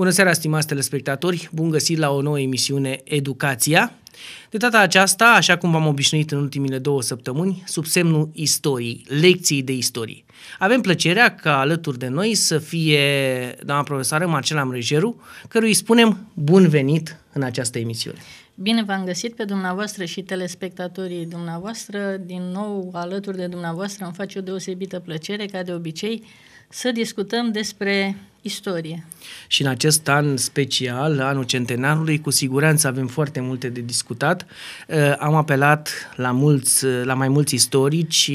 Bună seara, stimați telespectatori! Bun găsit la o nouă emisiune Educația. De data aceasta, așa cum v-am obișnuit în ultimile două săptămâni, sub semnul istoriei, lecții de istorie. Avem plăcerea ca alături de noi să fie doamna profesoară Marcela Mrejeru, cărui îi spunem bun venit în această emisiune. Bine v-am găsit pe dumneavoastră și telespectatorii dumneavoastră. Din nou, alături de dumneavoastră, îmi face o deosebită plăcere, ca de obicei, să discutăm despre istorie. Și în acest an special, anul centenarului, cu siguranță avem foarte multe de discutat. Uh, am apelat la, mulți, uh, la mai mulți istorici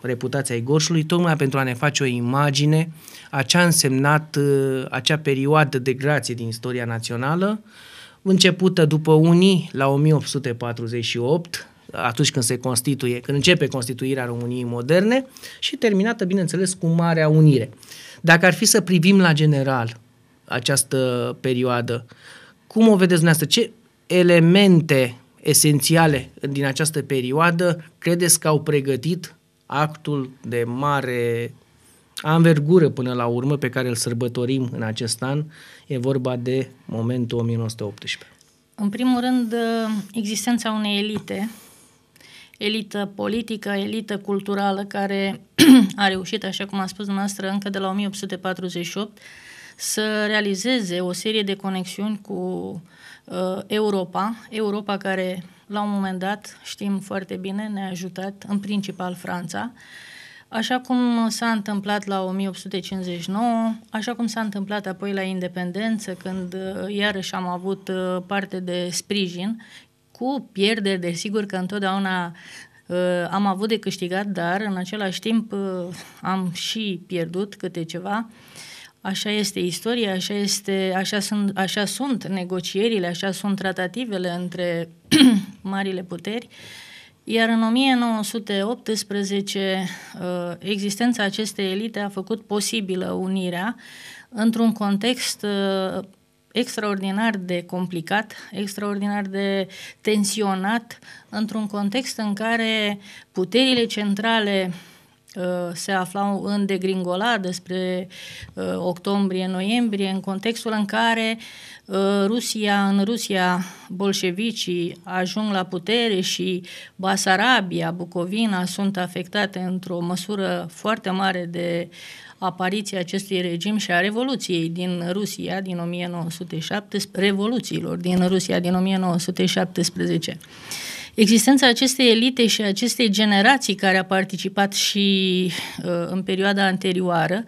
reputația ai Gorșului, tocmai pentru a ne face o imagine a ce a însemnat uh, acea perioadă de grație din istoria națională, începută după unii la 1848, atunci când se constituie, când începe constituirea României moderne și terminată, bineînțeles, cu Marea Unire. Dacă ar fi să privim la general această perioadă, cum o vedeți dumneavoastră? Ce elemente esențiale din această perioadă credeți că au pregătit actul de mare anvergură până la urmă pe care îl sărbătorim în acest an? E vorba de momentul 1918. În primul rând, existența unei elite elită politică, elită culturală care a reușit, așa cum a spus dumneavoastră, încă de la 1848 să realizeze o serie de conexiuni cu uh, Europa, Europa care la un moment dat, știm foarte bine, ne-a ajutat, în principal Franța, așa cum s-a întâmplat la 1859, așa cum s-a întâmplat apoi la independență, când uh, iarăși am avut uh, parte de sprijin cu pierderi, desigur că întotdeauna uh, am avut de câștigat, dar în același timp uh, am și pierdut câte ceva. Așa este istoria, așa, este, așa, sunt, așa sunt negocierile, așa sunt tratativele între marile puteri. Iar în 1918, uh, existența acestei elite a făcut posibilă unirea într-un context uh, extraordinar de complicat, extraordinar de tensionat, într-un context în care puterile centrale uh, se aflau în degringoladă spre uh, octombrie-noiembrie, în contextul în care uh, Rusia, în Rusia, bolșevicii ajung la putere și Basarabia, Bucovina sunt afectate într-o măsură foarte mare de apariția acestui regim și a Revoluției din Rusia din 1917, revoluțiilor din Rusia din 1917. Existența acestei elite și acestei generații care a participat și uh, în perioada anterioară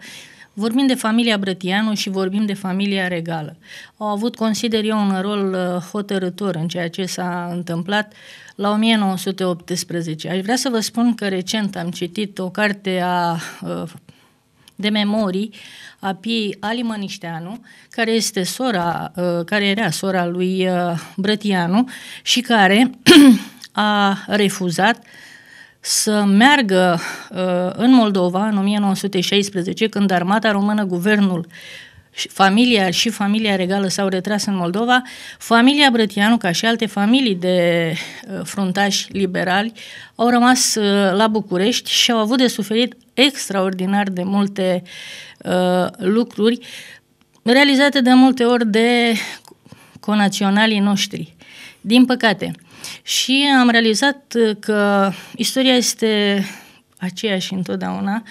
Vorbim de familia Brătianu și vorbim de familia regală. Au avut, consider eu, un rol uh, hotărător în ceea ce s-a întâmplat la 1918. Aș vrea să vă spun că recent am citit o carte a uh, de memorii a Piei Ali Mănișteanu, care este sora, uh, care era sora lui uh, Brătianu și care a refuzat să meargă uh, în Moldova în 1916, când armata română, guvernul familia și familia regală s-au retras în Moldova, familia Brătianu, ca și alte familii de uh, fruntași liberali, au rămas uh, la București și au avut de suferit extraordinar de multe uh, lucruri realizate de multe ori de conaționalii noștri. Din păcate. Și am realizat că istoria este aceeași întotdeauna.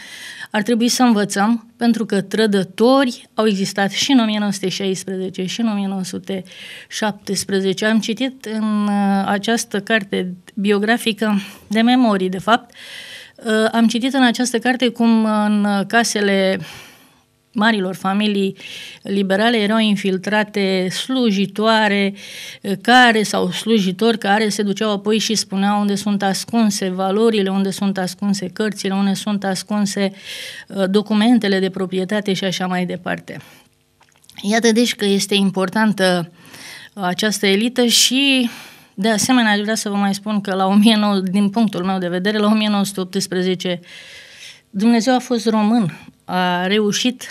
Ar trebui să învățăm, pentru că trădători au existat și în 1916 și în 1917. Am citit în uh, această carte biografică de memorii, de fapt, uh, am citit în această carte cum în casele marilor familii liberale erau infiltrate slujitoare eh, care sau slujitori care se duceau apoi și spuneau unde sunt ascunse valorile, unde sunt ascunse cărțile, unde sunt ascunse eh, documentele de proprietate și așa mai departe. Iată deci că este importantă această elită și de asemenea aș vrea să vă mai spun că la 19, din punctul meu de vedere, la 1918 Dumnezeu a fost român, a reușit,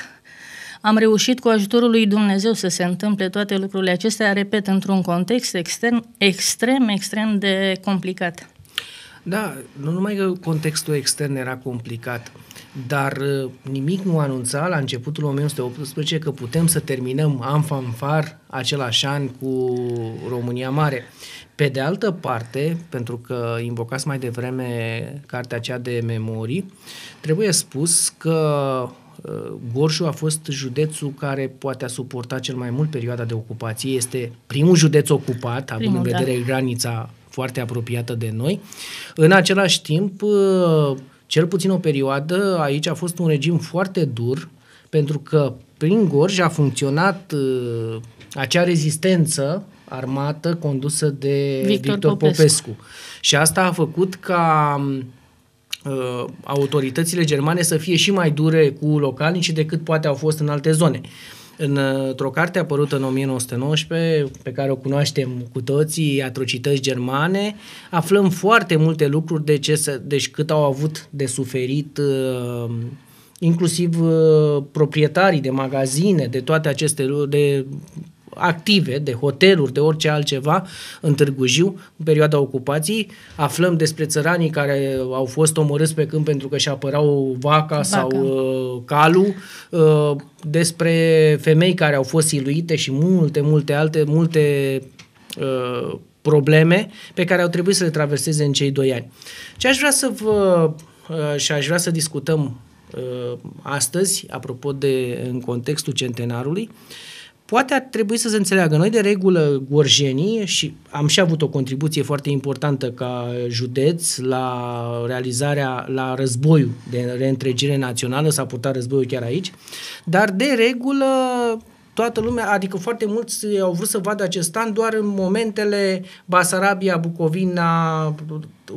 am reușit cu ajutorul lui Dumnezeu să se întâmple toate lucrurile acestea, repet, într-un context extrem, extrem, extrem de complicat. Da, nu numai că contextul extern era complicat, dar uh, nimic nu anunța la începutul 1918 că putem să terminăm an fanfar același an cu România Mare. Pe de altă parte, pentru că invocați mai devreme cartea aceea de memorii, trebuie spus că uh, Gorju a fost județul care poate a suportat cel mai mult perioada de ocupație. Este primul județ ocupat, având în vedere da. granița foarte apropiată de noi. În același timp, uh, cel puțin o perioadă, aici a fost un regim foarte dur, pentru că prin Gorj a funcționat uh, acea rezistență armată condusă de Victor, Victor Popescu. Popescu. Și asta a făcut ca uh, autoritățile germane să fie și mai dure cu localnicii decât poate au fost în alte zone. Într-o carte apărută în 1919, pe care o cunoaștem cu toții, Atrocități germane, aflăm foarte multe lucruri de ce să, deci cât au avut de suferit uh, inclusiv uh, proprietarii de magazine, de toate aceste de active, de hoteluri, de orice altceva în Târgu Jiu, în perioada ocupației. Aflăm despre țăranii care au fost omorâți pe câmp pentru că și apărau vaca, vaca. sau uh, calul, uh, despre femei care au fost siluite și multe, multe alte, multe uh, probleme pe care au trebuit să le traverseze în cei doi ani. Ce aș vrea să vă uh, și aș vrea să discutăm uh, astăzi, apropo de în contextul centenarului, uh, poate ar trebui să se înțeleagă. Noi, de regulă, gorjenii, și am și avut o contribuție foarte importantă ca județ la realizarea, la războiul de reîntregire națională, s-a purtat războiul chiar aici, dar, de regulă, toată lumea, adică foarte mulți au vrut să vadă acest an doar în momentele Basarabia, Bucovina,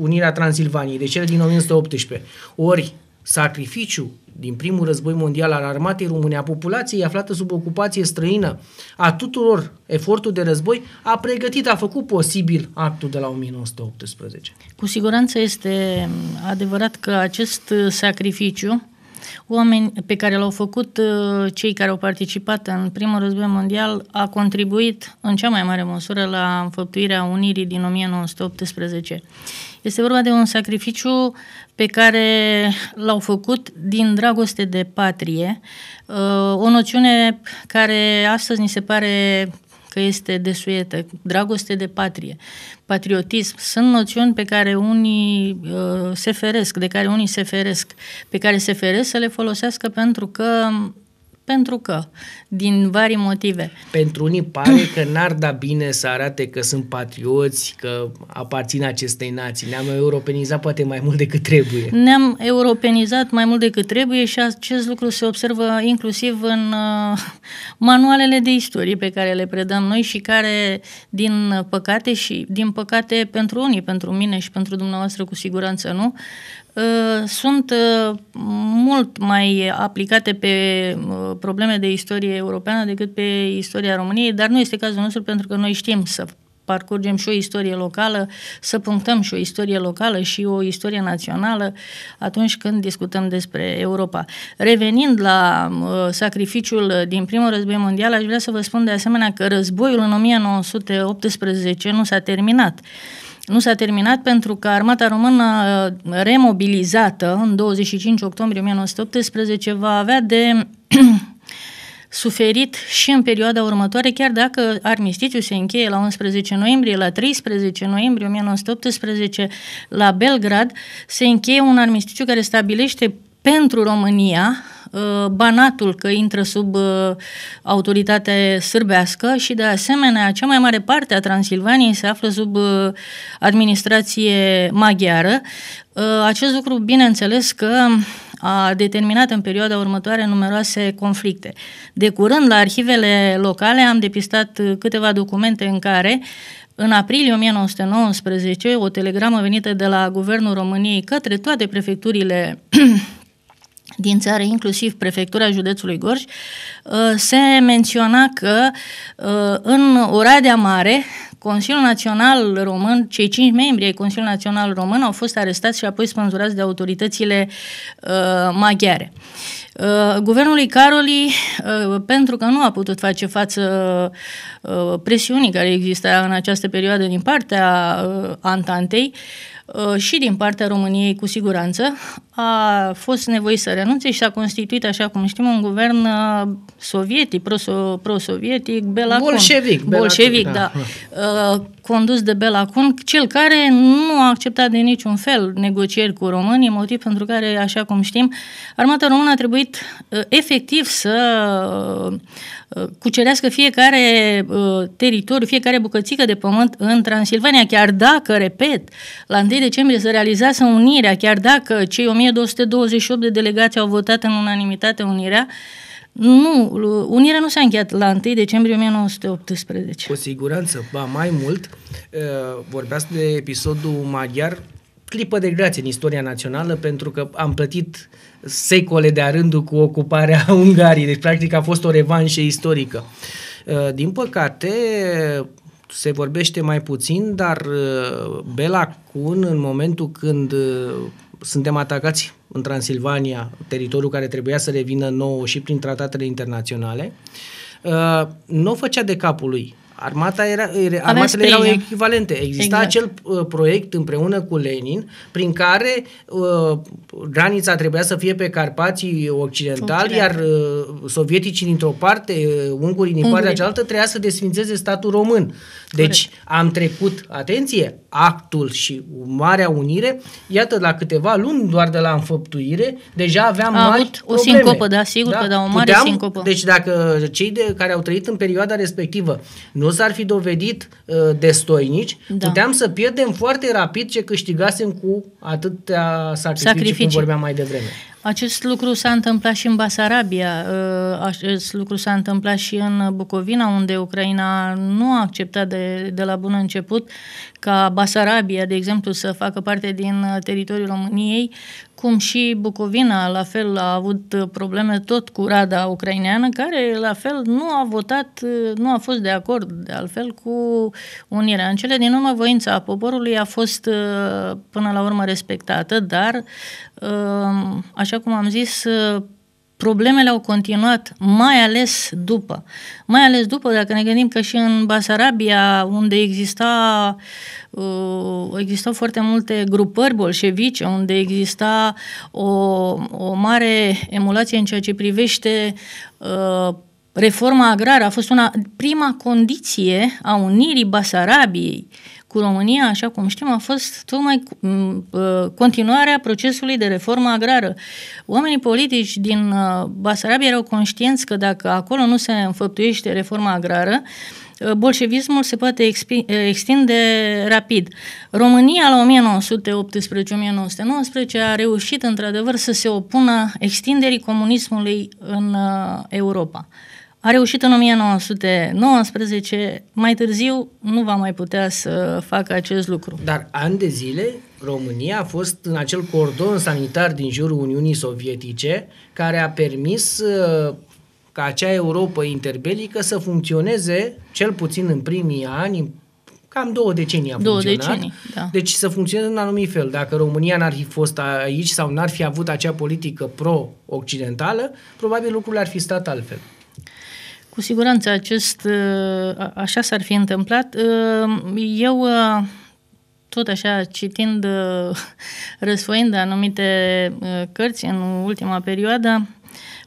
Unirea Transilvaniei, de cele din 1918. Ori sacrificiu din primul război mondial al armatei române, a populației aflată sub ocupație străină, a tuturor efortul de război, a pregătit, a făcut posibil actul de la 1918. Cu siguranță este adevărat că acest sacrificiu oameni pe care l-au făcut uh, cei care au participat în primul război mondial a contribuit în cea mai mare măsură la înfăptuirea Unirii din 1918. Este vorba de un sacrificiu pe care l-au făcut din dragoste de patrie, uh, o noțiune care astăzi ni se pare că este desuietă, dragoste de patrie, patriotism, sunt noțiuni pe care unii uh, se feresc, de care unii se feresc, pe care se feresc să le folosească pentru că pentru că, din vari motive. Pentru unii pare că n-ar da bine să arate că sunt patrioți, că aparțin acestei nații. Ne-am europenizat poate mai mult decât trebuie. Ne-am europenizat mai mult decât trebuie și acest lucru se observă inclusiv în uh, manualele de istorie pe care le predăm noi și care, din păcate și din păcate pentru unii, pentru mine și pentru dumneavoastră cu siguranță nu, Uh, sunt uh, mult mai aplicate pe uh, probleme de istorie europeană decât pe istoria României, dar nu este cazul nostru pentru că noi știm să parcurgem și o istorie locală, să punctăm și o istorie locală și o istorie națională atunci când discutăm despre Europa. Revenind la uh, sacrificiul din primul război mondial, aș vrea să vă spun de asemenea că războiul în 1918 nu s-a terminat. Nu s-a terminat pentru că armata română uh, remobilizată în 25 octombrie 1918 va avea de suferit și în perioada următoare, chiar dacă armistițiul se încheie la 11 noiembrie, la 13 noiembrie 1918, la Belgrad, se încheie un armistițiu care stabilește pentru România uh, banatul că intră sub uh, autoritate sârbească și de asemenea cea mai mare parte a Transilvaniei se află sub uh, administrație maghiară. Acest lucru, bineînțeles că a determinat în perioada următoare numeroase conflicte. De curând, la arhivele locale am depistat câteva documente în care în aprilie 1919, o telegramă venită de la Guvernul României către toate prefecturile din țară, inclusiv prefectura județului Gorj, uh, se menționa că uh, în Oradea Mare, Consiliul Național Român, cei cinci membri ai Consiliului Național Român au fost arestați și apoi spânzurați de autoritățile uh, maghiare. Uh, guvernului Caroli, uh, pentru că nu a putut face față uh, presiunii care exista în această perioadă din partea uh, Antantei, Uh, și din partea României, cu siguranță, a fost nevoit să renunțe și s-a constituit, așa cum știm, un guvern uh, sovietic, pro-sovietic, Belacun. Bolșevic. Bolșevic, da. da. Uh, condus de Belacun, cel care nu a acceptat de niciun fel negocieri cu românii, motiv pentru care, așa cum știm, armata română a trebuit efectiv să cucerească fiecare teritoriu, fiecare bucățică de pământ în Transilvania, chiar dacă, repet, la 1 decembrie se realizase unirea, chiar dacă cei 1228 de delegați au votat în unanimitate unirea, nu, unirea nu s-a încheiat la 1 decembrie 1918. Cu siguranță, ba mai mult, uh, vorbeați de episodul maghiar, clipă de grație în istoria națională, pentru că am plătit secole de-a rândul cu ocuparea Ungariei, deci practic a fost o revanșă istorică. Uh, din păcate, se vorbește mai puțin, dar uh, Bela Kun, în momentul când uh, suntem atacați în Transilvania, teritoriul care trebuia să revină nou și prin tratatele internaționale, uh, nu o făcea de capul lui. Armata era, armatele erau echivalente. Exista exact. acel uh, proiect împreună cu Lenin prin care uh, granița trebuia să fie pe Carpații Occidentali, iar uh, sovieticii dintr-o parte, uh, ungurii din partea cealaltă, trebuia să desfințeze statul român. Deci Corect. am trecut, atenție, actul și Marea Unire, iată, la câteva luni doar de la înfăptuire, deja aveam A mari o probleme. sincopă, da, sigur da? că da, o mare Puteam, sincopă. Deci dacă cei de, care au trăit în perioada respectivă nu s-ar fi dovedit uh, destoinici, da. puteam să pierdem foarte rapid ce câștigasem cu atâtea sacrificii, sacrificii. cum vorbeam mai devreme. Acest lucru s-a întâmplat și în Basarabia, uh, acest lucru s-a întâmplat și în Bucovina, unde Ucraina nu a acceptat de, de la bun început ca Basarabia, de exemplu, să facă parte din teritoriul României, cum și Bucovina, la fel, a avut probleme tot cu Rada ucraineană, care, la fel, nu a votat, nu a fost de acord, de altfel, cu unirea. În cele din urmă, voința poporului a fost, uh, până la urmă, respectată, dar, uh, așa cum am zis, uh, problemele au continuat, mai ales după. Mai ales după, dacă ne gândim că și în Basarabia, unde exista, uh, existau foarte multe grupări bolșevice, unde exista o, o mare emulație în ceea ce privește uh, reforma agrară, a fost una prima condiție a unirii Basarabiei cu România, așa cum știm, a fost tocmai uh, continuarea procesului de reformă agrară. Oamenii politici din uh, Basarabia erau conștienți că dacă acolo nu se înfăptuiește reforma agrară, uh, bolșevismul se poate extinde rapid. România la 1918-1919 a reușit într-adevăr să se opună extinderii comunismului în Europa. A reușit în 1919, mai târziu nu va mai putea să facă acest lucru. Dar ani de zile România a fost în acel cordon sanitar din jurul Uniunii Sovietice care a permis uh, ca acea Europa interbelică să funcționeze, cel puțin în primii ani, cam două decenii a două funcționat. Decenii, da. Deci să funcționeze în anumit fel. Dacă România n-ar fi fost aici sau n-ar fi avut acea politică pro-occidentală, probabil lucrurile ar fi stat altfel. Cu siguranță acest, uh, așa s-ar fi întâmplat. Uh, eu uh, tot așa, citind, răsfoind anumite cărți în ultima perioadă,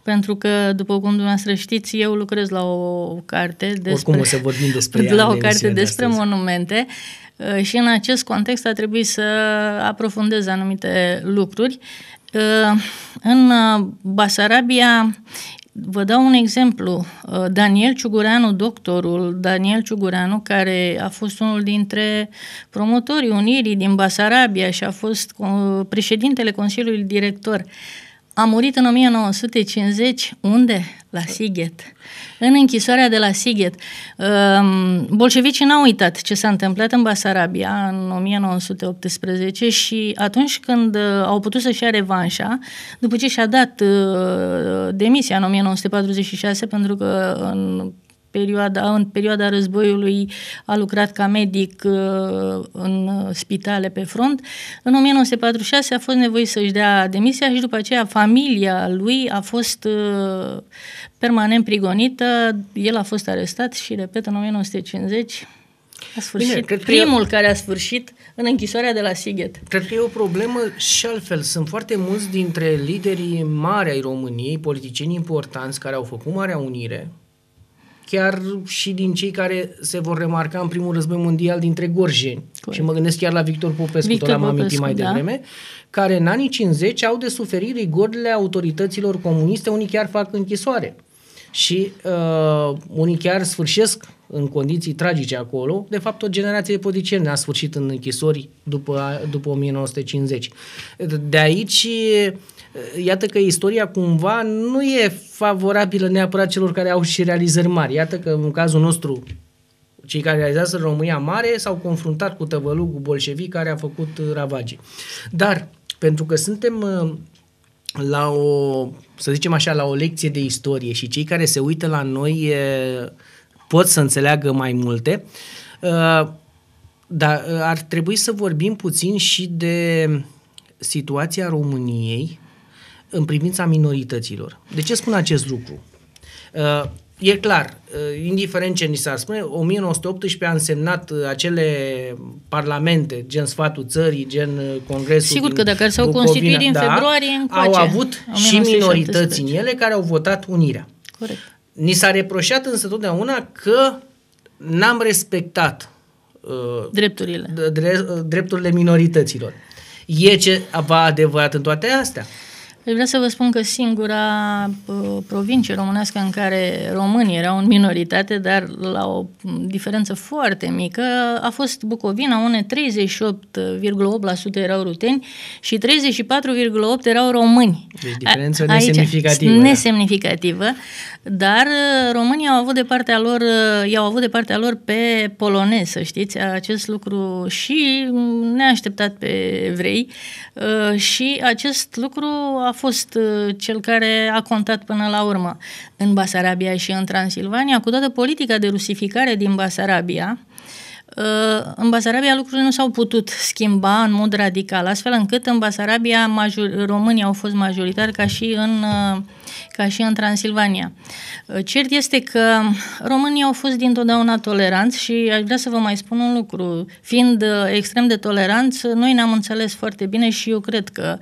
pentru că, după cum dumneavoastră știți, eu lucrez la o carte despre... Oricum o să vorbim despre La o carte despre astăzi. monumente și în acest context a trebuit să aprofundez anumite lucruri. În Basarabia Vă dau un exemplu. Uh, Daniel Ciugureanu, doctorul Daniel Ciugureanu, care a fost unul dintre promotorii Unirii din Basarabia și a fost uh, președintele Consiliului Director, a murit în 1950. Unde? La Sighet. În închisoarea de la Sighet. Um, bolșevicii n-au uitat ce s-a întâmplat în Basarabia în 1918 și atunci când uh, au putut să-și ia revanșa, după ce și-a dat uh, demisia în 1946, pentru că în perioada, în perioada războiului a lucrat ca medic uh, în spitale pe front. În 1946 a fost nevoit să-și dea demisia și după aceea familia lui a fost uh, permanent prigonită. El a fost arestat și, repet, în 1950 A sfârșit, Bine, cred primul că care a sfârșit în închisoarea de la Sighet. Cred că e o problemă și altfel. Sunt foarte mulți dintre liderii mari ai României, politicieni importanți care au făcut Marea Unire, chiar și din cei care se vor remarca în primul război mondial dintre gorjeni. Corect. Și mă gândesc chiar la Victor Popescu, Victor tot l-am amintit mai da. devreme, care în anii 50 au de suferit rigorile autorităților comuniste, unii chiar fac închisoare. Și uh, unii chiar sfârșesc în condiții tragice acolo. De fapt, o generație de politicieni a sfârșit în închisori după, după 1950. De aici iată că istoria cumva nu e favorabilă neapărat celor care au și realizări mari. Iată că în cazul nostru cei care realizează România mare s-au confruntat cu tăvălugul bolșevic care a făcut ravagii. Dar, pentru că suntem uh, la o, să zicem așa, la o lecție de istorie și cei care se uită la noi pot să înțeleagă mai multe, uh, dar uh, ar trebui să vorbim puțin și de situația României în privința minorităților. De ce spun acest lucru? Uh, e clar, indiferent ce ni s-ar spune, 1918 a însemnat acele parlamente, gen Sfatul Țării, gen Congresul Sigur că dacă s-au constituit din da, februarie încoace, Au avut 1917. și minorități în ele care au votat unirea. Corect. Ni s-a reproșat însă totdeauna că n-am respectat uh, drepturile. Dre- drepturile minorităților. E ceva adevărat în toate astea? Vreau să vă spun că singura uh, provincie românească în care românii erau în minoritate, dar la o diferență foarte mică, a fost Bucovina, unde 38,8% erau ruteni și 34,8% erau români. Deci diferență Aici, nesemnificativă. Da. Nesemnificativă, dar uh, românii au avut de partea lor, uh, i-au avut de partea lor pe polonez, să știți, acest lucru și neașteptat pe evrei. Uh, și acest lucru a fost uh, cel care a contat până la urmă. În Basarabia și în Transilvania, cu toată politica de rusificare din Basarabia, uh, în Basarabia lucrurile nu s-au putut schimba în mod radical, astfel încât în Basarabia major, românii au fost majoritari ca și în uh, ca și în Transilvania. Uh, cert este că românii au fost dintotdeauna toleranți și aș vrea să vă mai spun un lucru. Fiind uh, extrem de toleranți, noi ne-am înțeles foarte bine și eu cred că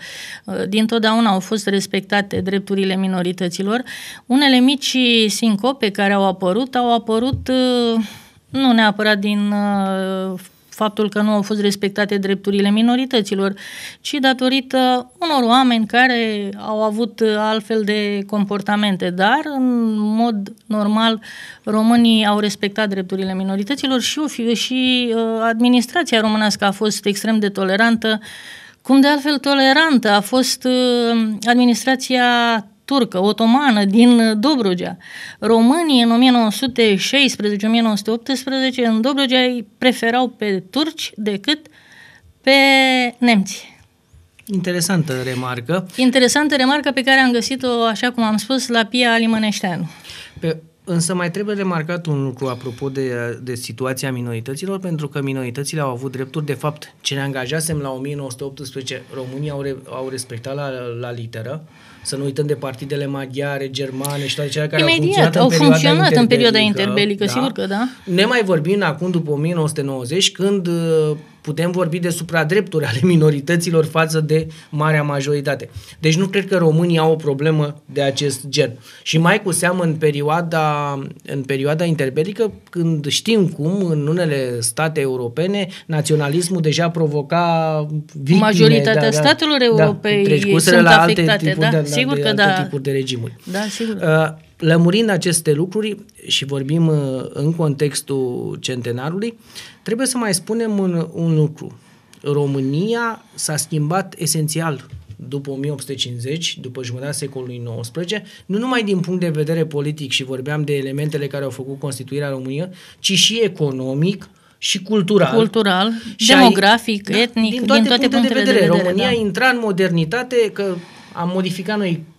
uh, dintotdeauna au fost respectate drepturile minorităților. Unele mici sincope care au apărut, au apărut nu neapărat din faptul că nu au fost respectate drepturile minorităților, ci datorită unor oameni care au avut altfel de comportamente. Dar, în mod normal, românii au respectat drepturile minorităților și, și uh, administrația românească a fost extrem de tolerantă cum de altfel tolerantă a fost uh, administrația turcă, otomană, din Dobrogea. Românii în 1916-1918 în Dobrogea îi preferau pe turci decât pe nemți. Interesantă remarcă. Interesantă remarcă pe care am găsit-o, așa cum am spus, la Pia Alimăneșteanu. Pe Însă mai trebuie remarcat un lucru apropo de, de situația minorităților, pentru că minoritățile au avut drepturi. De fapt, ce ne angajasem la 1918, România au, re, au respectat la, la literă. Să nu uităm de partidele maghiare, germane și toate cele care Imediat, au funcționat, au în, funcționat perioada în perioada interbelică, da? sigur că da. Ne mai vorbim acum după 1990, când putem vorbi de supradrepturi ale minorităților față de marea majoritate. Deci nu cred că românii au o problemă de acest gen. Și mai cu seamă în perioada, în perioada interbelică, când știm cum în unele state europene naționalismul deja provoca victime. Majoritatea da, da, statelor da, europei da, sunt la alte afectate, tipuri da, de, sigur de, că alte da. tipuri de regimuri. Da, sigur. Uh, lămurind aceste lucruri și vorbim uh, în contextul centenarului, Trebuie să mai spunem un, un lucru. România s-a schimbat esențial după 1850, după jumătatea secolului XIX, nu numai din punct de vedere politic și vorbeam de elementele care au făcut constituirea României, ci și economic și cultural. Cultural, și demografic, ai, etnic, din toate, din toate punctele, punctele de vedere. de vedere România da. a intrat în modernitate, că am modificat noi uh,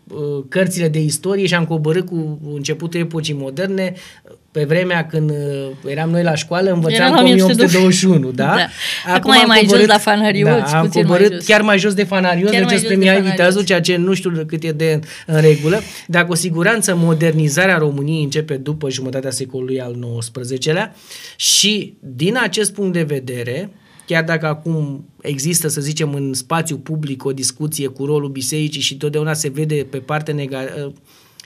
cărțile de istorie și am coborât cu începutul epocii moderne pe vremea când uh, eram noi la școală, învățam 1821, da? da. Acum, Acum e mai coborât, jos la fanarios, da, am coborât mai jos. chiar mai jos de fanarios, chiar deci spre Mihai Viteazu, ceea ce nu știu cât e de în regulă, dar cu siguranță modernizarea României începe după jumătatea secolului al XIX-lea și din acest punct de vedere, chiar dacă acum există, să zicem, în spațiu public o discuție cu rolul bisericii și totdeauna se vede pe partea negativă,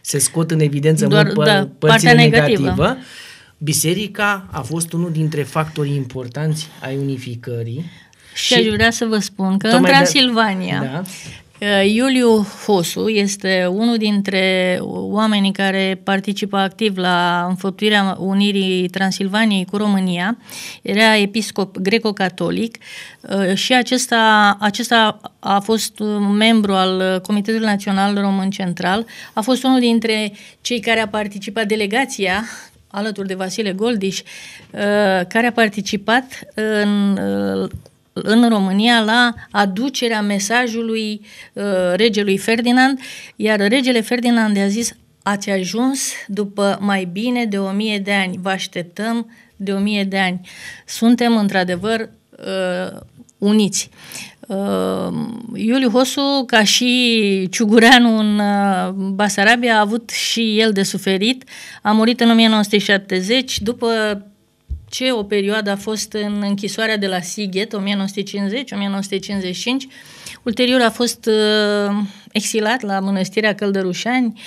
se scot în evidență Doar, mult da, părțile negativă. negativă. Biserica a fost unul dintre factorii importanți ai unificării. Și, și aș vrea să vă spun că în Transilvania, da. Uh, Iuliu Hosu este unul dintre oamenii care participă activ la înfăptuirea unirii Transilvaniei cu România. Era episcop greco-catolic uh, și acesta, acesta a fost membru al Comitetului Național Român Central. A fost unul dintre cei care a participat delegația alături de Vasile Goldiș, uh, care a participat în în România la aducerea mesajului uh, regelui Ferdinand, iar regele Ferdinand a zis ați ajuns după mai bine de o mie de ani, vă așteptăm de o mie de ani. Suntem într-adevăr uh, uniți. Uh, Iuliu Hosu, ca și Ciugureanu în uh, Basarabia, a avut și el de suferit. A murit în 1970, după ce o perioadă a fost în închisoarea de la Sighet, 1950-1955, ulterior a fost uh, exilat la mănăstirea Căldărușani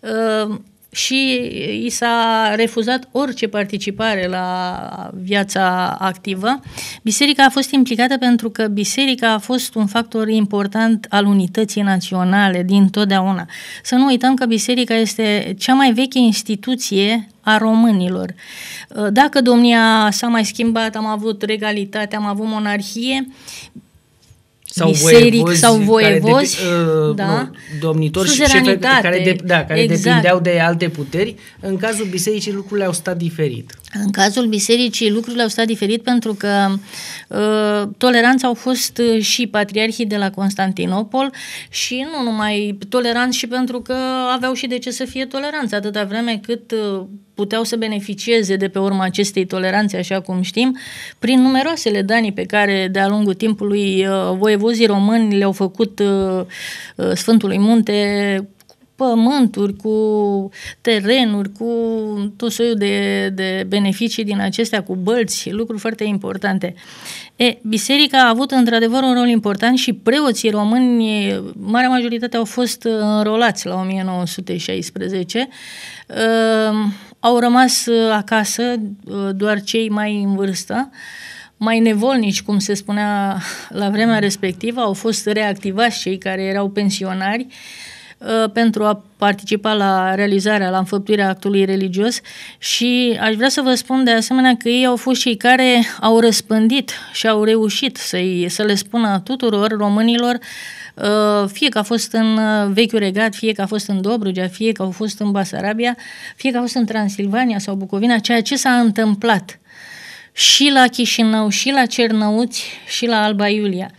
uh, și i s-a refuzat orice participare la viața activă. Biserica a fost implicată pentru că biserica a fost un factor important al unității naționale din totdeauna. Să nu uităm că biserica este cea mai veche instituție a românilor. Dacă domnia s-a mai schimbat, am avut regalitate, am avut monarhie, sau biseric sau voievozi, care de, uh, da? nu, domnitori și șefe care, de, da, care exact. depindeau de alte puteri. În cazul bisericii lucrurile au stat diferit. În cazul bisericii lucrurile au stat diferit pentru că uh, toleranți au fost uh, și patriarhii de la Constantinopol și nu numai toleranți și pentru că aveau și de ce să fie toleranți atâta vreme cât uh, puteau să beneficieze de pe urma acestei toleranțe, așa cum știm, prin numeroasele danii pe care de-a lungul timpului uh, voievozii români le-au făcut uh, uh, Sfântului Munte pământuri, cu terenuri, cu tot soiul de, de beneficii din acestea, cu bălți, lucruri foarte importante. E, biserica a avut într-adevăr un rol important și preoții români, marea majoritate au fost înrolați la 1916, uh, au rămas acasă uh, doar cei mai în vârstă, mai nevolnici, cum se spunea la vremea respectivă, au fost reactivați cei care erau pensionari, Uh, pentru a participa la realizarea, la înfăptuirea actului religios. Și aș vrea să vă spun de asemenea că ei au fost cei care au răspândit și au reușit să-i, să le spună tuturor românilor uh, fie că a fost în uh, Vechiul Regat, fie că a fost în Dobrogea, fie că au fost în Basarabia, fie că a fost în Transilvania sau Bucovina, ceea ce s-a întâmplat și la Chișinău, și la Cernăuți, și la Alba Iulia.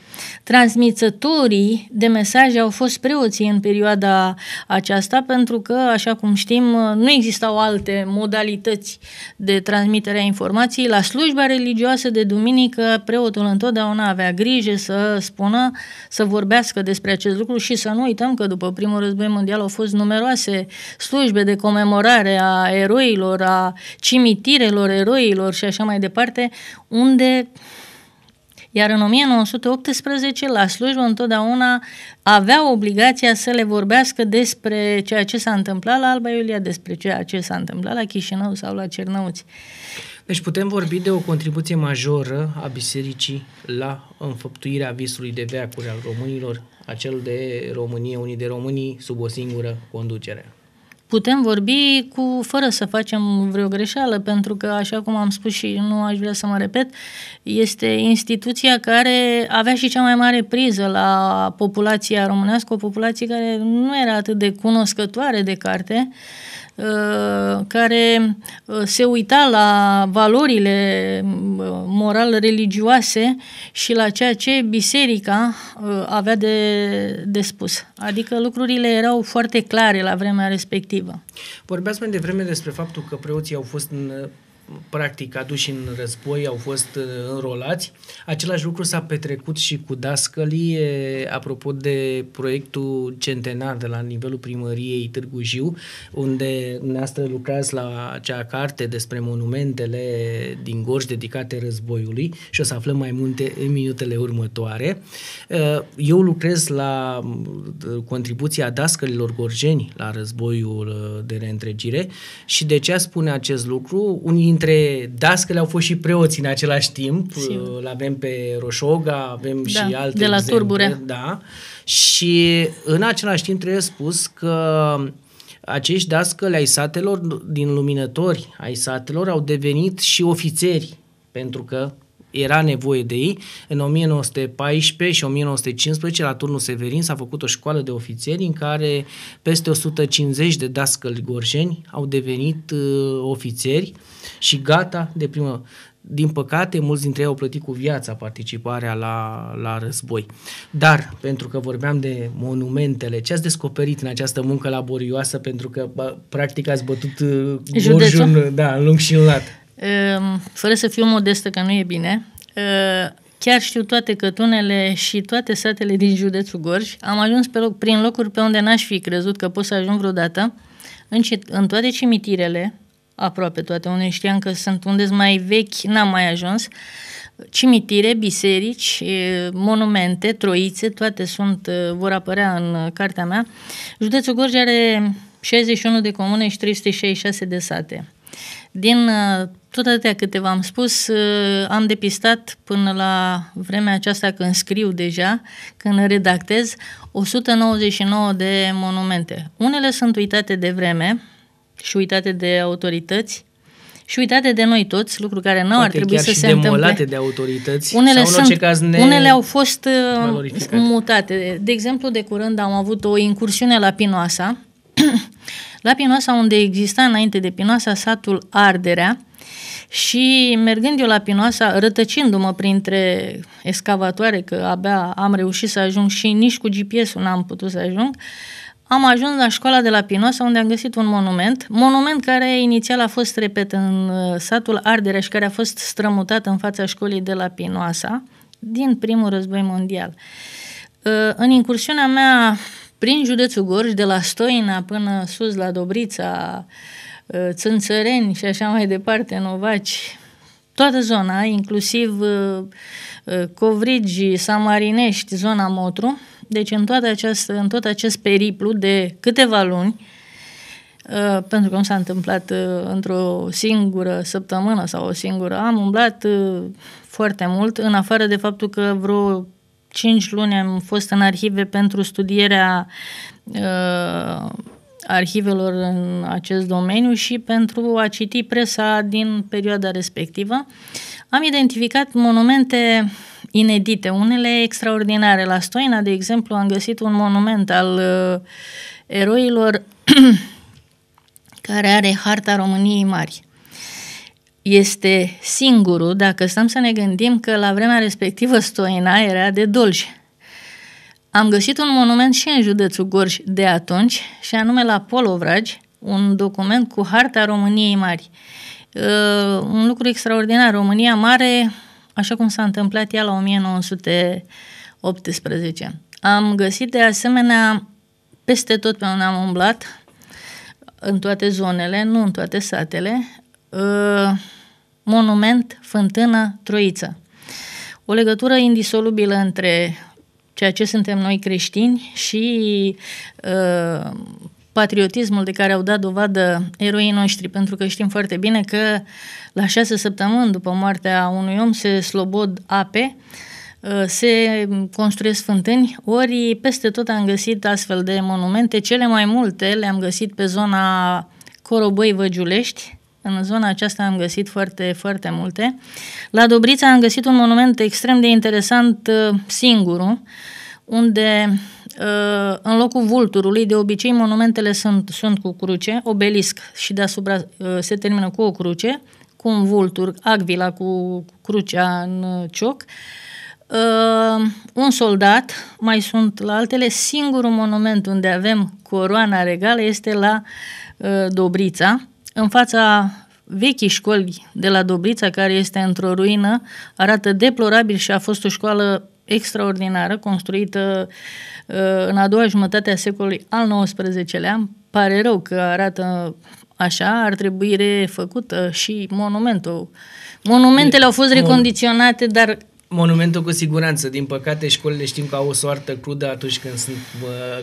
Transmițătorii de mesaje au fost preoții în perioada aceasta pentru că, așa cum știm, nu existau alte modalități de transmitere a informației. La slujba religioasă de duminică, preotul întotdeauna avea grijă să spună, să vorbească despre acest lucru și să nu uităm că după primul război mondial au fost numeroase slujbe de comemorare a eroilor, a cimitirelor eroilor și așa mai departe, unde iar în 1918, la slujbă, întotdeauna avea obligația să le vorbească despre ceea ce s-a întâmplat la Alba Iulia, despre ceea ce s-a întâmplat la Chișinău sau la Cernăuți. Deci putem vorbi de o contribuție majoră a bisericii la înfăptuirea visului de veacuri al românilor, acel de Românie, unii de românii, sub o singură conducere putem vorbi cu fără să facem vreo greșeală, pentru că, așa cum am spus și nu aș vrea să mă repet, este instituția care avea și cea mai mare priză la populația românească, o populație care nu era atât de cunoscătoare de carte, uh, care uh, se uita la valorile moral-religioase și la ceea ce biserica avea de, de spus. Adică lucrurile erau foarte clare la vremea respectivă. Vorbeați mai devreme despre faptul că preoții au fost în practic aduși în război, au fost uh, înrolați. Același lucru s-a petrecut și cu dascălii, apropo de proiectul centenar de la nivelul primăriei Târgu Jiu, unde dumneavoastră lucrați la acea carte despre monumentele din Gorj dedicate războiului și o să aflăm mai multe în minutele următoare. Uh, eu lucrez la uh, contribuția dascălilor gorjeni la războiul de reîntregire și de ce spune acest lucru? Unii dintre dascăle au fost și preoți în același timp. Îl avem pe Roșoga, avem da, și alte de la exemple. Turbure. Da. Și în același timp trebuie spus că acești dascăli ai satelor, din luminători ai satelor, au devenit și ofițeri, pentru că era nevoie de ei. În 1914 și 1915, la turnul Severin, s-a făcut o școală de ofițeri în care peste 150 de dascăli gorjeni au devenit uh, ofițeri și gata de primă. Din păcate, mulți dintre ei au plătit cu viața participarea la, la război. Dar, pentru că vorbeam de monumentele, ce ați descoperit în această muncă laborioasă, pentru că, bă, practic, ați bătut uh, gorjul da, în lung și în lat? Ehm, fără să fiu modestă, că nu e bine, ehm, chiar știu toate cătunele și toate satele din județul Gorj. Am ajuns pe loc, prin locuri pe unde n-aș fi crezut că pot să ajung vreodată. În, în toate cimitirele, aproape toate, unde știam că sunt unde mai vechi, n-am mai ajuns. Cimitire, biserici, monumente, troițe, toate sunt, vor apărea în cartea mea. Județul Gorj are 61 de comune și 366 de sate. Din tot atâtea câte v-am spus, uh, am depistat până la vremea aceasta când scriu deja, când redactez, 199 de monumente. Unele sunt uitate de vreme și uitate de autorități, și uitate de noi toți, lucru care nu ar trebui să se întâmple. de autorități unele, sau sunt, caz ne... unele au fost uh, mutate. De exemplu, de curând am avut o incursiune la Pinoasa, la Pinoasa unde exista înainte de Pinoasa satul Arderea, și mergând eu la Pinoasa, rătăcindu-mă printre escavatoare, că abia am reușit să ajung și nici cu GPS-ul n-am putut să ajung, am ajuns la școala de la Pinoasa unde am găsit un monument, monument care inițial a fost, repet, în uh, satul Arderea și care a fost strămutat în fața școlii de la Pinoasa din primul război mondial. Uh, în incursiunea mea prin județul Gorj, de la Stoina până sus la Dobrița, Uh, țânțăreni și așa mai departe, novaci, toată zona, inclusiv uh, uh, Covrigi, Samarinești, zona Motru. Deci în, toată această, în tot acest periplu de câteva luni, pentru că nu s-a întâmplat într-o singură săptămână sau o singură, am umblat foarte mult, în afară de faptul că vreo cinci luni am fost în arhive pentru studierea arhivelor în acest domeniu și pentru a citi presa din perioada respectivă. Am identificat monumente inedite, unele extraordinare. La Stoina, de exemplu, am găsit un monument al uh, eroilor care are harta României Mari. Este singurul, dacă stăm să ne gândim că la vremea respectivă Stoina era de Dolj, am găsit un monument și în județul Gorj de atunci, și anume la Polovragi, un document cu harta României Mari. Uh, un lucru extraordinar. România Mare, așa cum s-a întâmplat ea la 1918. Am găsit de asemenea peste tot pe unde am umblat, în toate zonele, nu în toate satele, uh, monument Fântână Troiță. O legătură indisolubilă între ceea ce suntem noi creștini și uh, patriotismul de care au dat dovadă eroii noștri, pentru că știm foarte bine că la șase săptămâni după moartea unui om se slobod ape, uh, se construiesc fântâni, ori peste tot am găsit astfel de monumente, cele mai multe le-am găsit pe zona Corobăi Văgiulești, în zona aceasta am găsit foarte, foarte multe. La Dobrița am găsit un monument extrem de interesant, uh, singurul, unde uh, în locul vulturului, de obicei monumentele sunt, sunt cu cruce, obelisc și deasupra uh, se termină cu o cruce, cu un vultur, Agvila cu crucea în cioc, uh, un soldat, mai sunt la altele, singurul monument unde avem coroana regală este la uh, Dobrița, în fața vechii școli de la Dobrița, care este într-o ruină, arată deplorabil și a fost o școală extraordinară, construită uh, în a doua jumătate a secolului al XIX-lea. Pare rău că arată așa, ar trebui refăcută și monumentul. Monumentele au fost recondiționate, dar Monumentul cu siguranță. Din păcate, școlile știm că au o soartă crudă atunci când, sunt,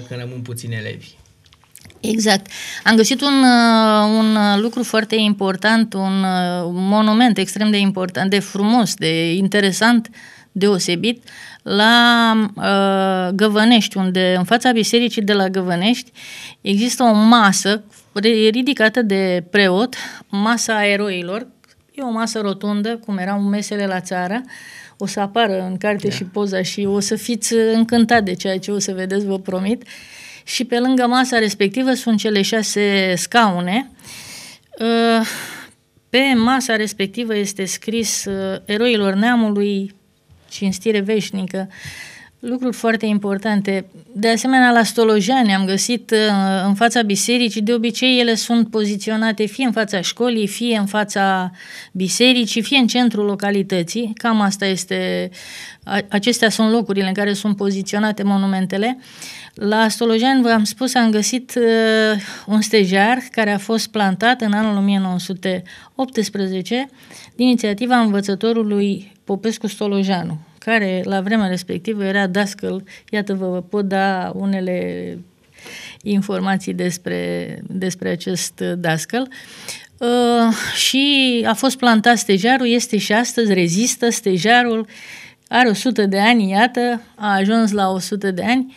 când rămân puțini elevi. Exact. Am găsit un, uh, un lucru foarte important, un uh, monument extrem de important, de frumos, de interesant, deosebit, la uh, Găvănești, unde în fața bisericii de la Găvănești există o masă ridicată de preot, masa eroilor, e o masă rotundă, cum erau mesele la țară, o să apară în carte yeah. și poza și o să fiți încântat de ceea ce o să vedeți, vă promit. Și pe lângă masa respectivă sunt cele șase scaune. Uh, pe masa respectivă este scris uh, eroilor neamului, cinstire veșnică, lucruri foarte importante. De asemenea, la Stolojani am găsit uh, în fața bisericii, de obicei ele sunt poziționate fie în fața școlii, fie în fața bisericii, fie în centrul localității. Cam asta este, acestea sunt locurile în care sunt poziționate monumentele. La Stolojani, v-am spus, am găsit uh, un stejar care a fost plantat în anul 1918 din inițiativa învățătorului Popescu Stolojanu, care la vremea respectivă era dascăl. Iată, vă pot da unele informații despre, despre acest dascăl. Uh, și a fost plantat stejarul, este și astăzi, rezistă stejarul, are 100 de ani, iată, a ajuns la 100 de ani.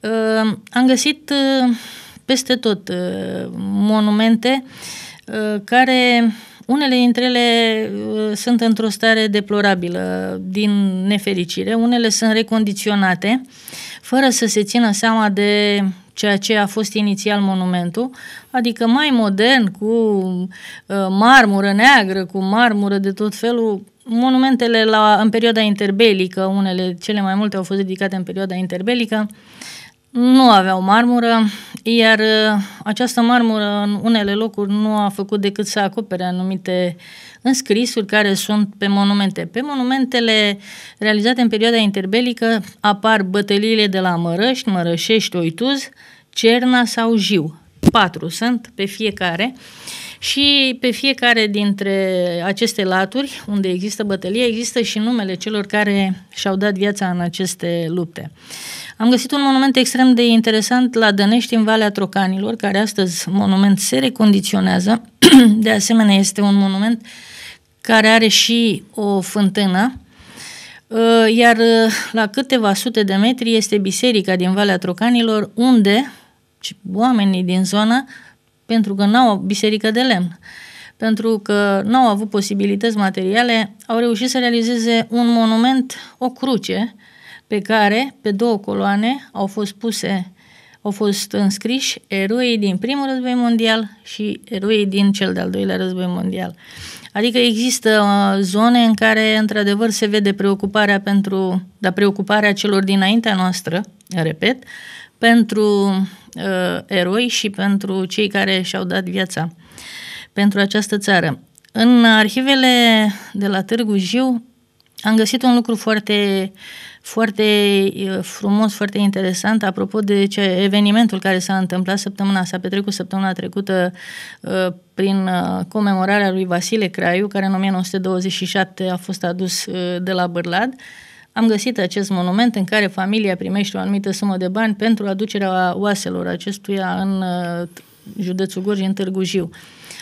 Uh, am găsit uh, peste tot uh, monumente uh, care unele dintre ele uh, sunt într-o stare deplorabilă din nefericire, unele sunt recondiționate fără să se țină seama de ceea ce a fost inițial monumentul, adică mai modern, cu uh, marmură neagră, cu marmură de tot felul. Monumentele la, în perioada interbelică, unele, cele mai multe au fost dedicate în perioada interbelică, nu aveau marmură, iar uh, această marmură în unele locuri nu a făcut decât să acopere anumite înscrisuri care sunt pe monumente. Pe monumentele realizate în perioada interbelică apar bătăliile de la Mărăști, Mărășești, Oituz, Cerna sau Jiu. Patru sunt pe fiecare și pe fiecare dintre aceste laturi unde există bătălie există și numele celor care și-au dat viața în aceste lupte. Am găsit un monument extrem de interesant la Dănești, în Valea Trocanilor, care astăzi monument se recondiționează. De asemenea, este un monument care are și o fântână, uh, iar uh, la câteva sute de metri este biserica din Valea Trocanilor, unde oamenii din zonă, pentru că n-au biserică de lemn, pentru că n-au avut posibilități materiale, au reușit să realizeze un monument, o cruce, pe care, pe două coloane, au fost puse, au fost înscriși eroii din primul război mondial și eroii din cel de-al doilea război mondial. Adică există uh, zone în care, într-adevăr, se vede preocuparea pentru, da, preocuparea celor dinaintea noastră, repet, pentru uh, eroi și pentru cei care și-au dat viața pentru această țară. În arhivele de la Târgu Jiu am găsit un lucru foarte foarte frumos, foarte interesant, apropo de ce evenimentul care s-a întâmplat săptămâna, s-a petrecut săptămâna trecută uh, prin uh, comemorarea lui Vasile Craiu, care în 1927 a fost adus uh, de la Bârlad. Am găsit acest monument în care familia primește o anumită sumă de bani pentru aducerea oaselor acestuia în județul Gorj, în Târgu Jiu.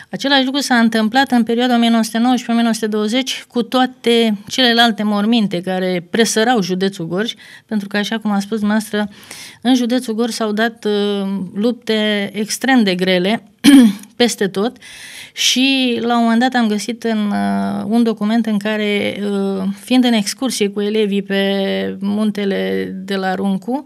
Același lucru s-a întâmplat în perioada 1919-1920 cu toate celelalte morminte care presărau județul Gorj, pentru că, așa cum a spus noastră, în județul Gorj s-au dat uh, lupte extrem de grele peste tot și la un moment dat am găsit în uh, un document în care, uh, fiind în excursie cu elevii pe muntele de la Runcu,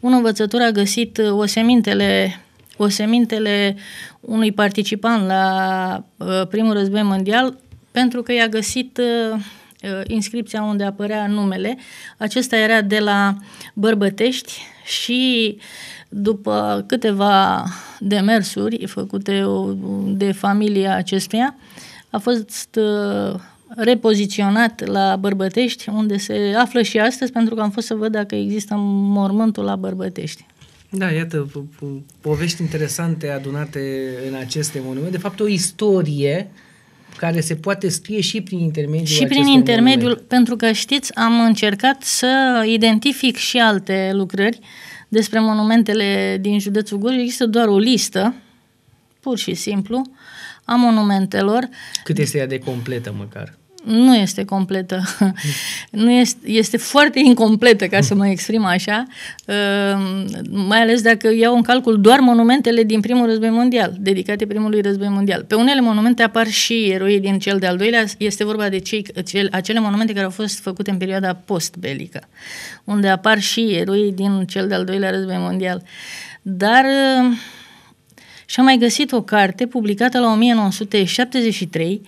un învățător a găsit uh, osemintele osemintele unui participant la uh, primul război mondial pentru că i-a găsit uh, uh, inscripția unde apărea numele. Acesta era de la Bărbătești și după câteva demersuri făcute de familia acestuia, a fost repoziționat la Bărbătești, unde se află și astăzi, pentru că am fost să văd dacă există mormântul la Bărbătești. Da, iată, povești interesante adunate în aceste monumente. De fapt, o istorie care se poate scrie și prin intermediul Și prin intermediul, monumente. pentru că știți, am încercat să identific și alte lucrări despre monumentele din județul Gorj. Există doar o listă, pur și simplu, a monumentelor. Cât este ea de completă măcar? Nu este completă. nu este, este foarte incompletă, ca să mă exprim așa, uh, mai ales dacă iau în calcul doar monumentele din primul război mondial, dedicate primului război mondial. Pe unele monumente apar și eroi din cel de-al doilea, este vorba de cei, acele monumente care au fost făcute în perioada post-belică, unde apar și eroi din cel de-al doilea război mondial. Dar uh, și-am mai găsit o carte publicată la 1973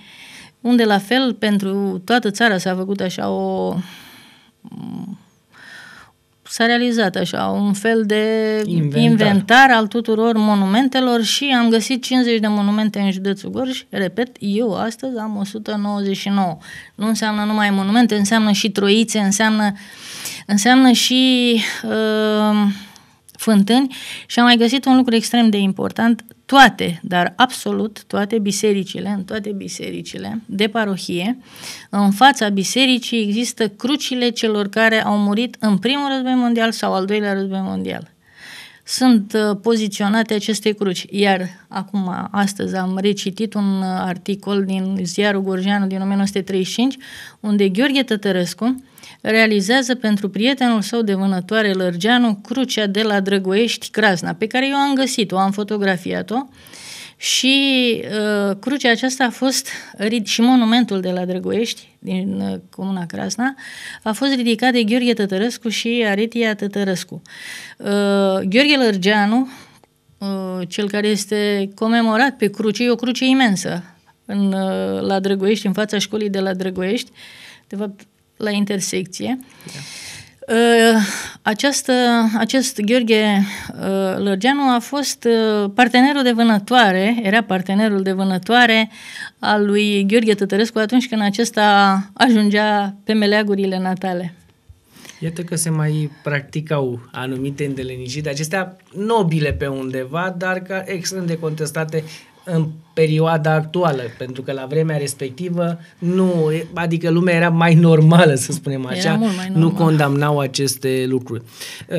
unde la fel pentru toată țara s-a făcut așa o s-a realizat așa un fel de inventar. inventar al tuturor monumentelor și am găsit 50 de monumente în județul Gorj. Repet, eu astăzi am 199. Nu înseamnă numai monumente, înseamnă și troițe, înseamnă, înseamnă și uh, fântâni și am mai găsit un lucru extrem de important, toate, dar absolut toate bisericile, în toate bisericile de parohie, în fața bisericii există crucile celor care au murit în primul război mondial sau al doilea război mondial. Sunt uh, poziționate aceste cruci, iar acum, astăzi, am recitit un articol din ziarul Gorjeanu din 1935, unde Gheorghe Tătărescu realizează pentru prietenul său de vânătoare Lărgeanu crucea de la Drăgoiești Crasna, pe care eu am găsit-o, am fotografiat-o și uh, crucea aceasta a fost, și monumentul de la Drăgoiești, din uh, comuna Crasna, a fost ridicat de Gheorghe Tătărăscu și Aretia Tătărăscu. Uh, Gheorghe Lărgeanu, uh, cel care este comemorat pe cruce, e o cruce imensă în, uh, la Drăgoiești, în fața școlii de la Drăgoiești, de fapt la intersecție. Da. Uh, această, acest Gheorghe uh, Lărgeanu a fost uh, partenerul de vânătoare, era partenerul de vânătoare al lui Gheorghe Tătărescu atunci când acesta ajungea pe meleagurile natale. Iată că se mai practicau anumite îndeleniciri, acestea nobile pe undeva, dar ca extrem de contestate în perioada actuală, pentru că la vremea respectivă nu, adică lumea era mai normală, să spunem așa, normal. nu condamnau aceste lucruri. Uh,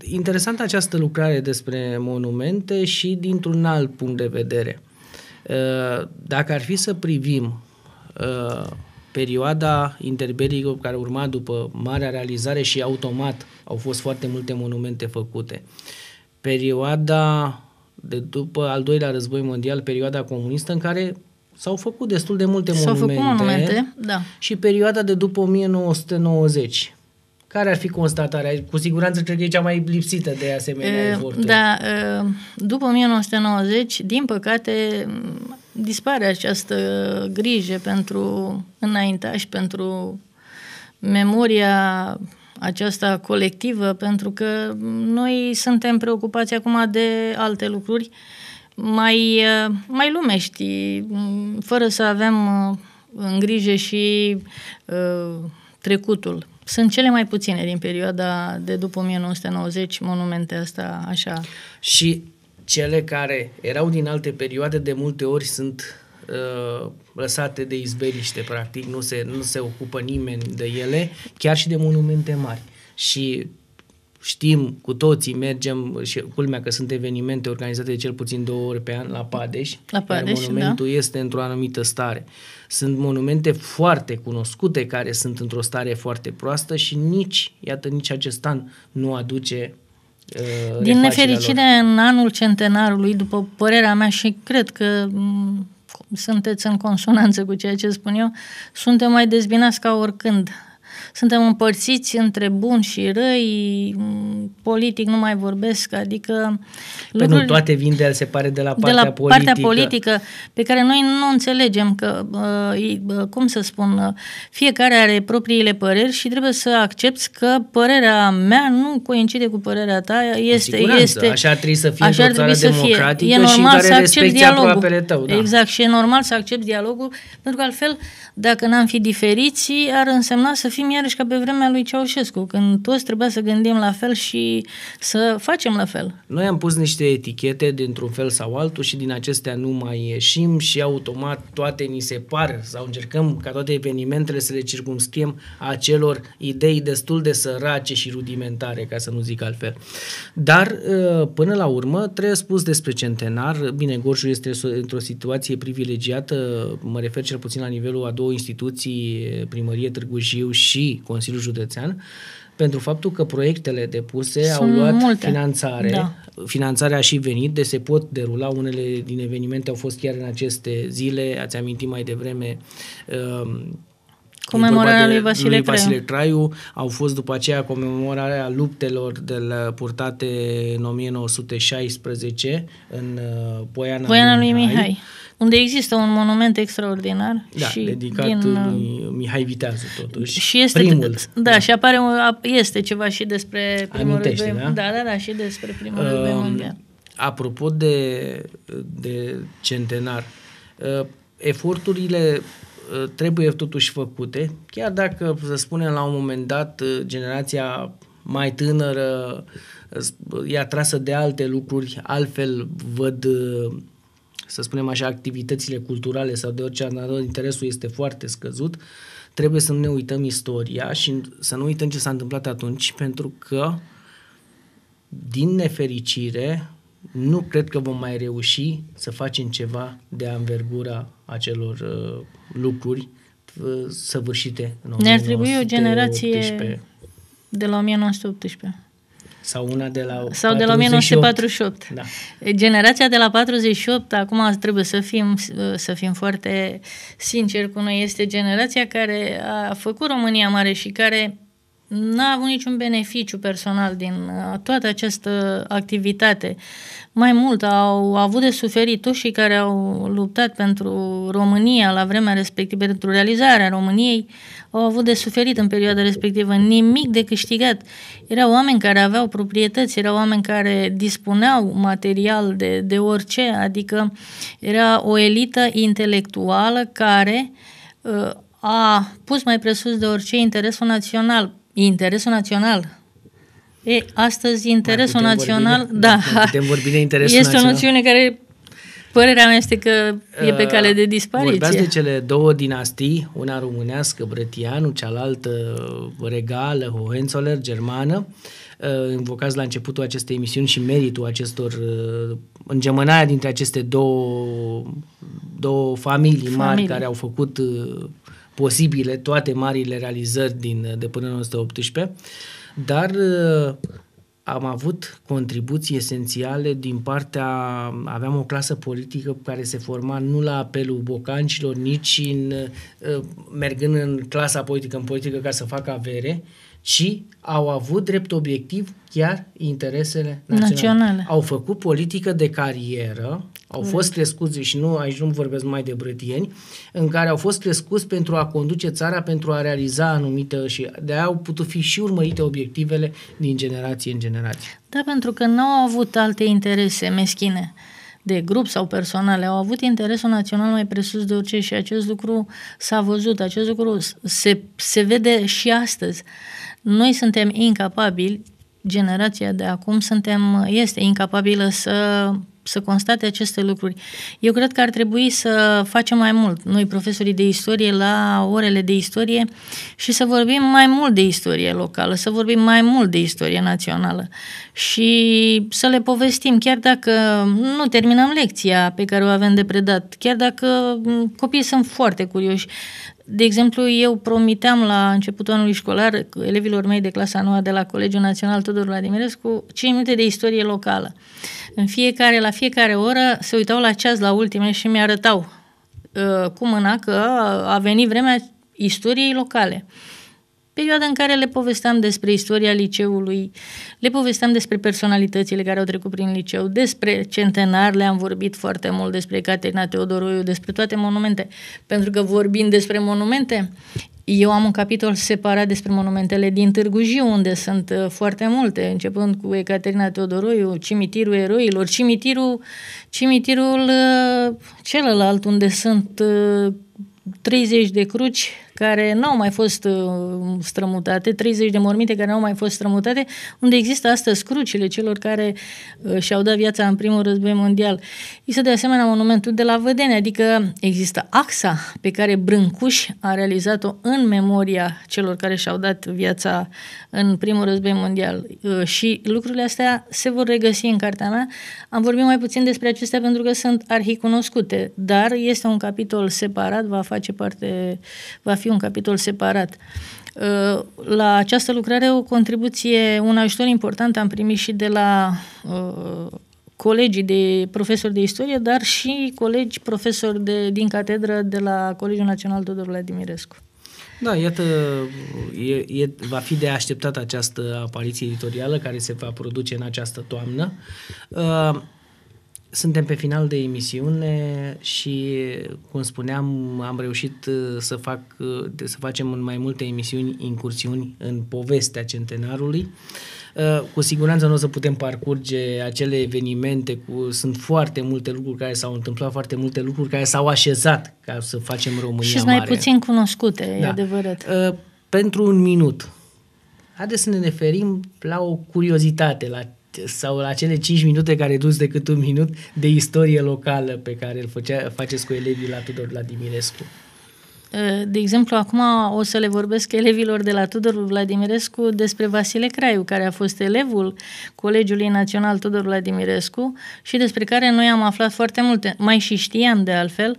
interesantă această lucrare despre monumente și dintr-un alt punct de vedere. Uh, dacă ar fi să privim uh, perioada interbelică care urma după marea realizare și automat au fost foarte multe monumente făcute. Perioada de după al doilea război mondial, perioada comunistă, în care s-au făcut destul de multe s-au monumente, făcut monumente da. și perioada de după 1990. Care ar fi constatarea? Cu siguranță cred că e cea mai lipsită de asemenea eforturi. Da, după 1990, din păcate, dispare această grijă pentru înaintași, pentru memoria aceasta colectivă, pentru că noi suntem preocupați acum de alte lucruri mai, mai lumești, fără să avem uh, în grijă și uh, trecutul. Sunt cele mai puține din perioada de după 1990 monumente asta așa. Și cele care erau din alte perioade de multe ori sunt uh, lăsate de izbeliște, practic, nu se, nu se ocupă nimeni de ele, chiar și de monumente mari. Și știm cu toții, mergem și culmea că sunt evenimente organizate de cel puțin două ori pe an la Padeș, la Padeș iar monumentul da. este într-o anumită stare. Sunt monumente foarte cunoscute care sunt într-o stare foarte proastă și nici, iată, nici acest an nu aduce uh, Din nefericire, lor. în anul centenarului, după părerea mea și cred că m- sunteți în consonanță cu ceea ce spun eu, suntem mai dezbinați ca oricând suntem împărțiți între bun și răi, politic nu mai vorbesc, adică... Păi nu, toate vin de, se pare, de la partea de la politică. partea politică, pe care noi nu înțelegem că, cum să spun, fiecare are propriile păreri și trebuie să accepti că părerea mea nu coincide cu părerea ta. Este, este, așa trebuie să fie așa o țară democratică fie. E normal și în care să accepti dialogul. Tău, da. Exact, și e normal să accepti dialogul, pentru că altfel, dacă n-am fi diferiți, ar însemna să fim iarăși ca pe vremea lui Ceaușescu, când toți trebuia să gândim la fel și să facem la fel. Noi am pus niște etichete dintr-un fel sau altul și din acestea nu mai ieșim și automat toate ni se par sau încercăm ca toate evenimentele să le circumscriem acelor idei destul de sărace și rudimentare, ca să nu zic altfel. Dar, ă, până la urmă, trebuie spus despre centenar. Bine, Gorjul este într-o situație privilegiată, mă refer cel puțin la nivelul a două instituții, primărie Târgu Jiu și Consiliul Județean, pentru faptul că proiectele depuse Sunt au luat multe. finanțare. Da. Finanțarea a și venit, de se pot derula. Unele din evenimente au fost chiar în aceste zile. Ați amintit mai devreme uh, Comemorarea lui Vasile, lui Vasile Craiu. Craiu. Au fost după aceea comemorarea luptelor de la, purtate în 1916 în uh, Poiana, Poiana lui Mihai. Mihai unde există un monument extraordinar. Da, și dedicat din, lui Mihai Viteazu, totuși. Și este, primul. Da, și apare, este ceva și despre primul război. Da, da, da, și despre primul uh, război mondial. Apropo de, de centenar, uh, eforturile uh, trebuie totuși făcute, chiar dacă, să spunem, la un moment dat, uh, generația mai tânără uh, e atrasă de alte lucruri, altfel văd să spunem așa, activitățile culturale sau de orice alt interesul este foarte scăzut, trebuie să nu ne uităm istoria și să nu uităm ce s-a întâmplat atunci, pentru că, din nefericire, nu cred că vom mai reuși să facem ceva de anvergura acelor uh, lucruri uh, săvârșite în Ne-ar trebui o generație de la 1918. Sau una de la Sau 48. de la 1948. Da. Generația de la 48, acum trebuie să fim, să fim foarte sinceri cu noi, este generația care a făcut România mare și care n-a avut niciun beneficiu personal din uh, toată această activitate. Mai mult, au avut de suferit toți și care au luptat pentru România la vremea respectivă, pentru realizarea României, au avut de suferit în perioada respectivă, nimic de câștigat. Erau oameni care aveau proprietăți, erau oameni care dispuneau material de, de orice, adică era o elită intelectuală care uh, a pus mai presus de orice interesul național. Interesul național, E, astăzi interesul național, vorbi, da, putem vorbi de interesul este național. o noțiune care Părerea mea este că e pe cale de dispariție. Vorbeați de cele două dinastii, una românească, Brătianu, cealaltă regală, Hohenzoller, germană. Invocați la începutul acestei emisiuni și meritul acestor, îngemânarea dintre aceste două, două familii, familii mari care au făcut posibile toate marile realizări din, de până în 1918, dar am avut contribuții esențiale din partea, aveam o clasă politică care se forma nu la apelul bocancilor, nici în, uh, mergând în clasa politică, în politică ca să facă avere, ci au avut drept obiectiv chiar interesele naționale. naționale. Au făcut politică de carieră, au fost crescuți, și nu, aici nu vorbesc mai de brătieni, în care au fost crescuți pentru a conduce țara, pentru a realiza anumite și de aia au putut fi și urmărite obiectivele din generație în generație. Da, pentru că nu au avut alte interese meschine de grup sau personale, au avut interesul național mai presus de orice și acest lucru s-a văzut, acest lucru se, se vede și astăzi. Noi suntem incapabili, generația de acum suntem, este incapabilă să să constate aceste lucruri. Eu cred că ar trebui să facem mai mult, noi profesorii de istorie, la orele de istorie și să vorbim mai mult de istorie locală, să vorbim mai mult de istorie națională și să le povestim, chiar dacă nu terminăm lecția pe care o avem de predat, chiar dacă copiii sunt foarte curioși. De exemplu, eu promiteam la începutul anului școlar elevilor mei de clasa noua de la Colegiul Național Tudor Vladimirescu 5 minute de istorie locală. În fiecare, la fiecare oră se uitau la ceas la ultime și mi-arătau uh, cu mâna că a venit vremea istoriei locale. Perioada în care le povesteam despre istoria liceului, le povesteam despre personalitățile care au trecut prin liceu, despre centenar, le-am vorbit foarte mult despre Caterina Teodoroiu, despre toate monumente. Pentru că vorbind despre monumente, eu am un capitol separat despre monumentele din Târgu Jiu, unde sunt uh, foarte multe, începând cu Ecaterina Teodoroiu, cimitirul eroilor, cimitirul, cimitirul uh, celălalt, unde sunt 30 uh, de cruci care nu au mai fost uh, strămutate, 30 de morminte care nu au mai fost strămutate, unde există astăzi crucile celor care uh, și-au dat viața în primul război mondial. Există de asemenea monumentul de la Vădene, adică există axa pe care Brâncuș a realizat-o în memoria celor care și-au dat viața în primul război mondial. Uh, și lucrurile astea se vor regăsi în cartea mea. Am vorbit mai puțin despre acestea pentru că sunt arhicunoscute, dar este un capitol separat, va face parte, va fi fi un capitol separat. Uh, la această lucrare o contribuție, un ajutor important am primit și de la uh, colegii de profesori de istorie, dar și colegi profesori de, din catedră de la Colegiul Național Tudor Vladimirescu. Da, iată, e, e, va fi de așteptat această apariție editorială care se va produce în această toamnă. Uh, suntem pe final de emisiune și, cum spuneam, am reușit uh, să, fac, uh, să facem în mai multe emisiuni incursiuni în povestea centenarului. Uh, cu siguranță nu o să putem parcurge acele evenimente, cu, sunt foarte multe lucruri care s-au întâmplat, foarte multe lucruri care s-au așezat ca să facem România și mare. mai puțin cunoscute, da. e adevărat. Pentru un minut, haideți să ne referim la o curiozitate, la sau la cele 5 minute care duci decât un minut de istorie locală pe care îl făcea, faceți cu elevii la Tudor Vladimirescu. De exemplu, acum o să le vorbesc elevilor de la Tudor Vladimirescu despre Vasile Craiu, care a fost elevul Colegiului Național Tudor Vladimirescu și despre care noi am aflat foarte multe, mai și știam de altfel,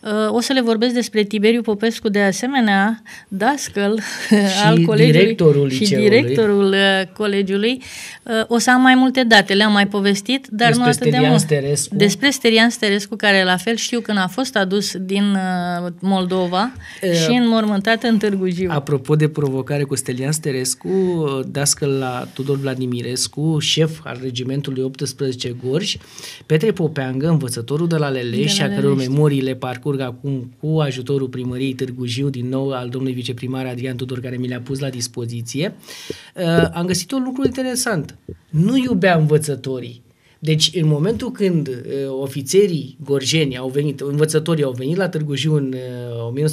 Uh, o să le vorbesc despre Tiberiu Popescu de asemenea, dascăl al colegiului directorul și directorul uh, colegiului. Uh, o să am mai multe date, le-am mai povestit, dar despre nu atât Sterian de mult. Sterescu. Despre Sterian Sterescu, care la fel știu când a fost adus din Moldova uh, și înmormântat în Târgu Jiu. Apropo de provocare cu Stelian Sterescu, dascăl la Tudor Vladimirescu, șef al regimentului 18 Gorj, Petre Popeangă, învățătorul de la Leleș, a căror memoriile parcurg parcurg acum cu ajutorul primăriei Târgu Jiu, din nou al domnului viceprimar Adrian Tudor, care mi le-a pus la dispoziție, uh, am găsit un lucru interesant. Nu iubea învățătorii, deci, în momentul când uh, ofițerii gorjeni au venit, învățătorii au venit la Târgu Jiu în uh,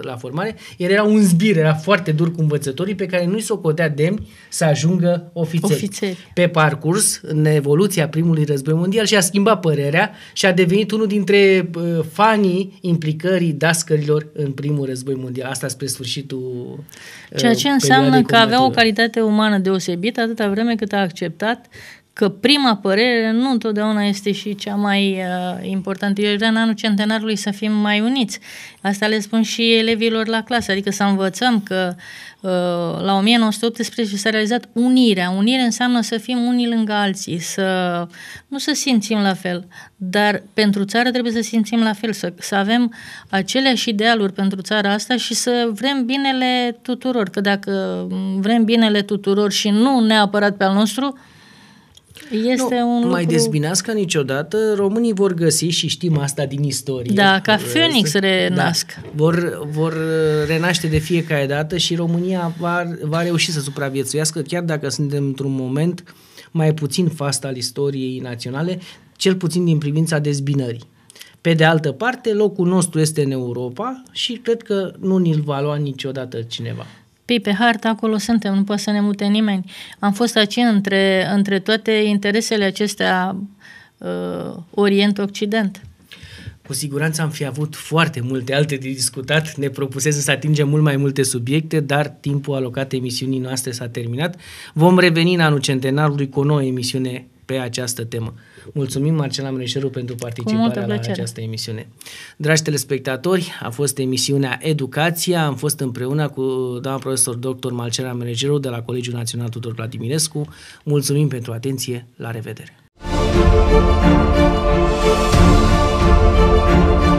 1914-15 la formare, el era un zbir, era foarte dur cu învățătorii pe care nu-i socotea demni să ajungă ofițeri. ofițeri. Pe parcurs, în evoluția primului război mondial și a schimbat părerea și a devenit unul dintre uh, fanii implicării dascărilor în primul război mondial. Asta spre sfârșitul uh, Ceea ce înseamnă că avea o calitate umană deosebită atâta vreme cât a acceptat că prima părere nu întotdeauna este și cea mai uh, importantă. Eu în anul centenarului să fim mai uniți. Asta le spun și elevilor la clasă, adică să învățăm că uh, la 1918 s-a realizat unirea. Unirea înseamnă să fim unii lângă alții, să nu să simțim la fel, dar pentru țară trebuie să simțim la fel, să, să avem aceleași idealuri pentru țara asta și să vrem binele tuturor, că dacă vrem binele tuturor și nu neapărat pe al nostru, este nu, un mai lucru... dezbinească niciodată, românii vor găsi și știm asta din istorie. Da, ca Phoenix renasc. Da, vor, vor renaște de fiecare dată și România va, va reuși să supraviețuiască, chiar dacă suntem într-un moment mai puțin fast al istoriei naționale, cel puțin din privința dezbinării. Pe de altă parte, locul nostru este în Europa și cred că nu ni-l va lua niciodată cineva. Păi pe hartă acolo suntem, nu poate să ne mute nimeni. Am fost aici între, între toate interesele acestea uh, Orient-Occident. Cu siguranță am fi avut foarte multe alte de discutat, ne propusese să atingem mult mai multe subiecte, dar timpul alocat emisiunii noastre s-a terminat. Vom reveni în anul centenarului cu o nouă emisiune pe această temă. Mulțumim, Marcela Mreșeru, pentru participarea la această emisiune. Dragi telespectatori, a fost emisiunea Educația. Am fost împreună cu doamna profesor dr. Marcela Mreșeru de la Colegiul Național Tudor Vladimirescu. Mulțumim pentru atenție. La revedere! Thank you.